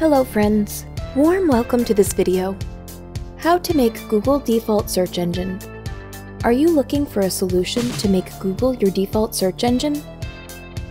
Hello friends, warm welcome to this video. How to make Google default search engine. Are you looking for a solution to make Google your default search engine?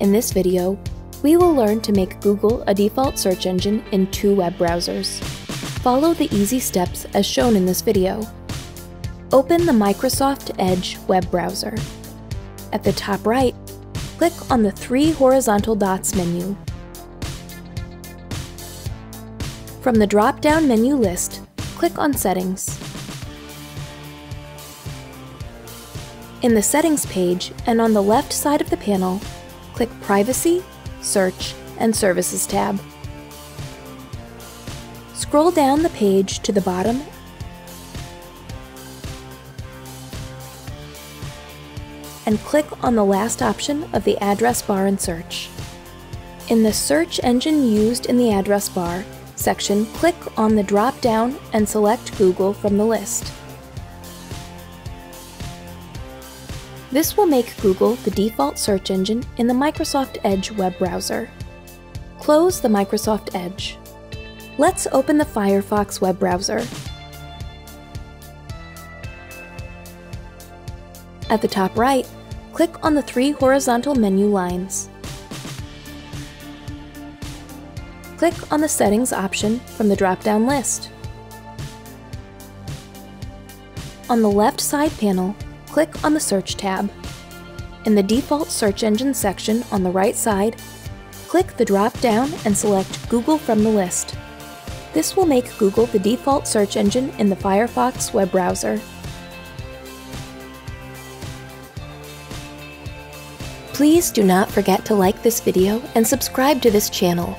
In this video, we will learn to make Google a default search engine in two web browsers. Follow the easy steps as shown in this video. Open the Microsoft Edge web browser. At the top right, click on the three horizontal dots menu From the drop-down menu list, click on Settings. In the Settings page and on the left side of the panel, click Privacy, Search, and Services tab. Scroll down the page to the bottom and click on the last option of the address bar in search. In the search engine used in the address bar, section, click on the drop-down and select Google from the list. This will make Google the default search engine in the Microsoft Edge web browser. Close the Microsoft Edge. Let's open the Firefox web browser. At the top right, click on the three horizontal menu lines. Click on the Settings option from the drop-down list. On the left side panel, click on the Search tab. In the Default Search Engine section on the right side, click the drop-down and select Google from the list. This will make Google the default search engine in the Firefox web browser. Please do not forget to like this video and subscribe to this channel.